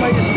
Ladies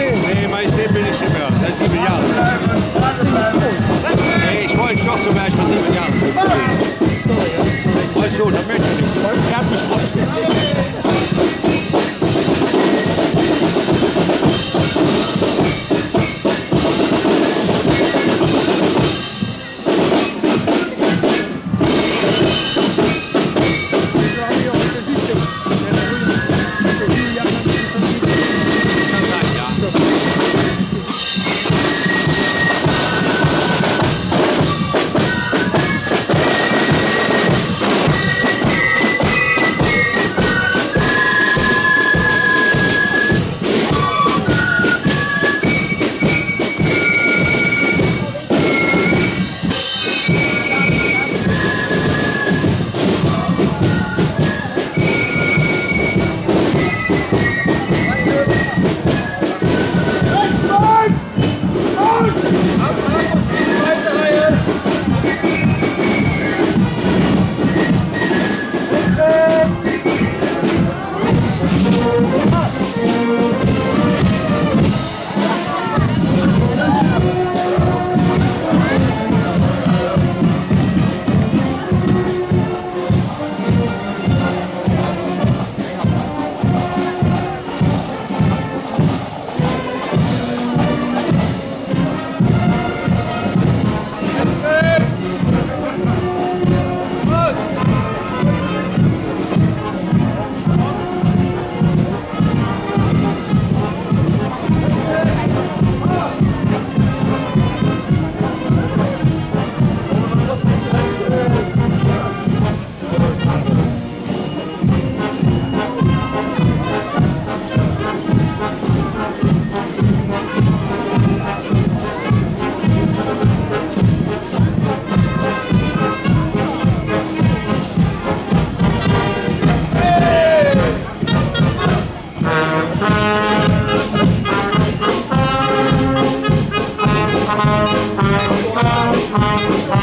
Thank you.